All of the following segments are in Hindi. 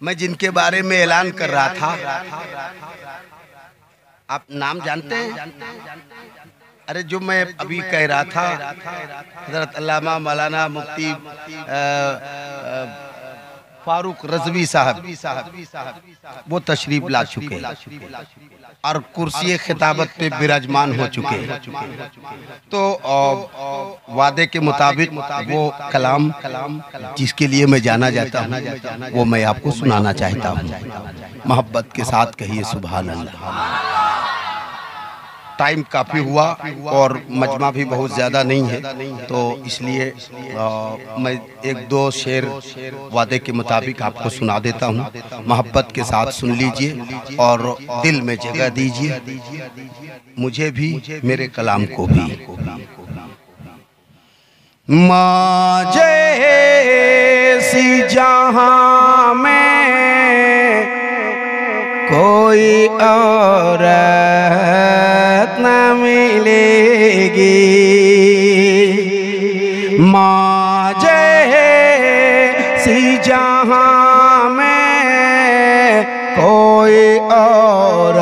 मैं जिनके बारे में ऐलान कर रहा था। आप नाम जानते हैं? अरे जो मैं अभी कह रहा था हज़रत अल्लामा मौलाना मुफ्ती फारूक रजवी साहब। वो तशरीफ़ ला चुके और कुर्सी खिताबत पे विराजमान हो चुके हैं। तो वादे के मुताबिक वो कलाम जिसके लिए मैं जाना जाता हूँ, वो मैं आपको सुनाना चाहता हूँ। मोहब्बत के साथ कहिए सुबह अल्लाह। टाइम काफ़ी हुआ और मजमा भी बहुत ज़्यादा नहीं है। तो इसलिए मैं एक दो शेर वादे के मुताबिक आपको सुना देता हूँ। मोहब्बत के साथ सुन लीजिए और दिल में जगह दीजिए। मुझे भी मेरे कलाम को भी। माँ जैसी जहाँ कोई और न मिलेगी। माँ सी जहाँ में कोई और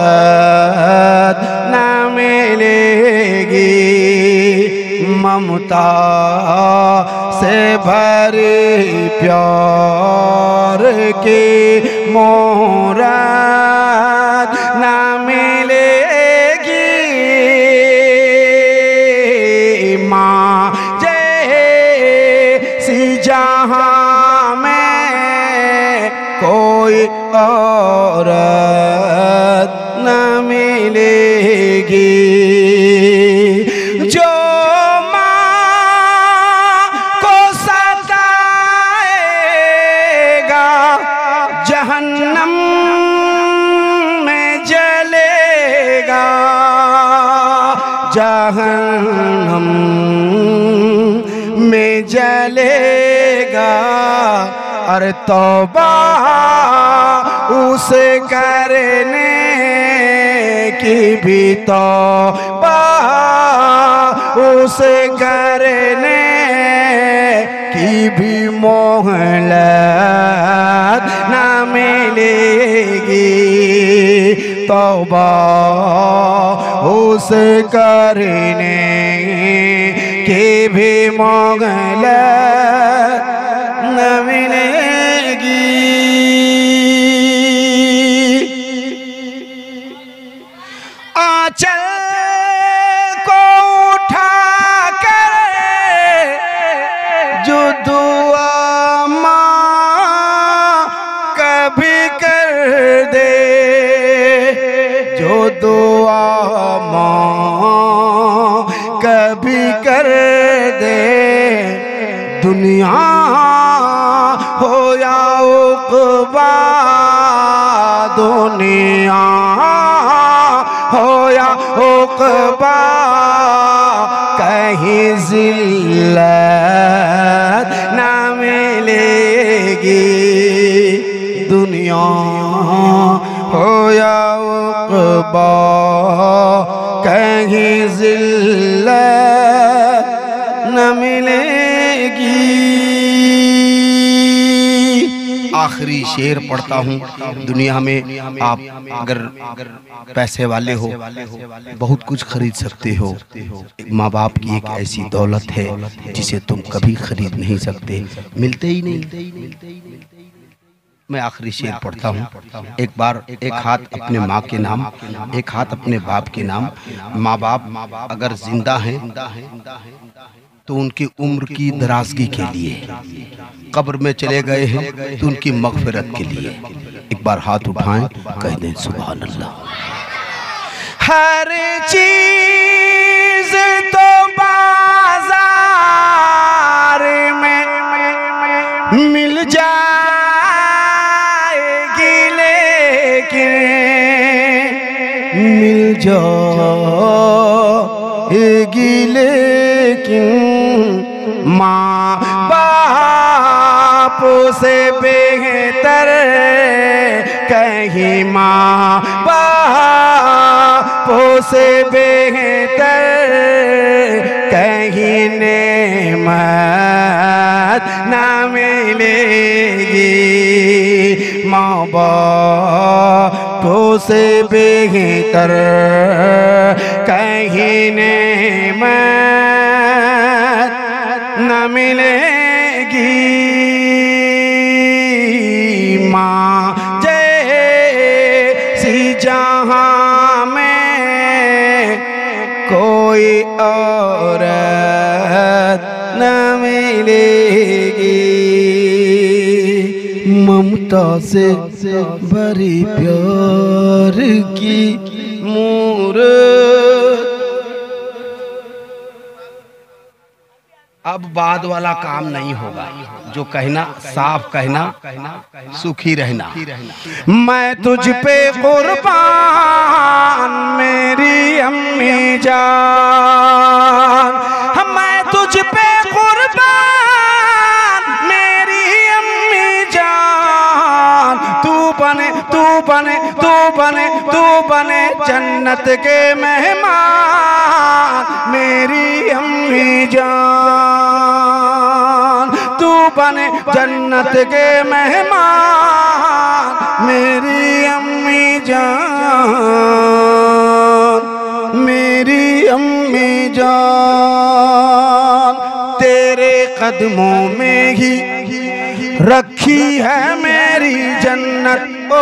न मिलेगी। ममता से भरी प्यार की मोरत न मिलेगी। माँ जैसी जहाँ में कोई औरत जहन्नम में जलेगा अरे तौबा उसे करने की भी तौबा उसे करने की भी मोहलत न मिलेगी। तौबा उस करने के भी मोहलत न दुनिया हो या उकबा, दुनिया हो या उकबा, कहीं जिल्लत ना मिलेगी। दुनिया हो या उकबा, कहीं जिल्लत आखिरी शेर पढ़ता हूँ। दुनिया में आप अगर पैसे वाले हो, बहुत कुछ खरीद सकते हो। माँ बाप की एक ऐसी दौलत है जिसे तुम कभी खरीद नहीं सकते। मिलते ही नहीं। मैं आखिरी शेर पढ़ता हूँ। एक बार एक हाथ अपने माँ के नाम, एक हाथ अपने बाप के नाम। माँ बाप अगर ज़िंदा हैं तो उनकी उम्र की दराजगी के लिए। कब्र में चले गए हैं तो उनकी मगफिरत के लिए। एक बार हाथ उठाएँ, कह दें सुबह अल्लाह हर चीज़ तो बाज़ार में मिल जाएगी, लेकिन मिल जाएगी, लेकिन माँ बाप से बेहतर कहीं। माँ बाप से बेहतर कहीं ने मत ना मिलेगी। माँ बापों से बेहतर कहीं ने मैं मिलेगी। माँ, जैसी जहाँ में कोई और न मिलेगी। ममता से बड़ी प्यार की मूरत अब बाद वाला काम नहीं होगा। जो कहना साफ़ कहना सुखी रहना। मैं तुझ पे कुर्बान मेरी अम्मी जान। मैं तुझ पे कुर्बान मेरी अम्मी जान। तू बने तू बने तू बने तू बने जन्नत के मेहमान मेरी अम्मी जान। बने जन्नत के मेहमान, मेरी अम्मी जान, मेरी अम्मी जान, तेरे कदमों में ही रखी है मेरी जन्नत। ओ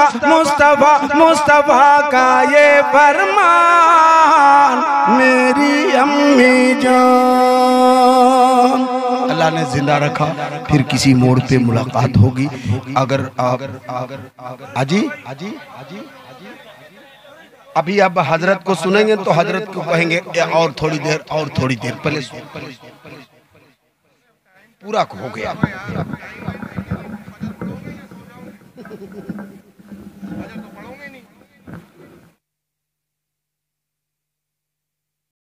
मुस्तफ़ा मुस्तफ़ा मुस्तफ़ा का ये फरमान, मेरी अम्मी जान। अल्लाह ने ज़िंदा रखा, फिर किसी मोड़ पे मुलाकात होगी। अगर अगर अजी अभी अब हज़रत को सुनेंगे तो हज़रत को कहेंगे और थोड़ी देर, और थोड़ी देर, पहले। पूरा हो गया।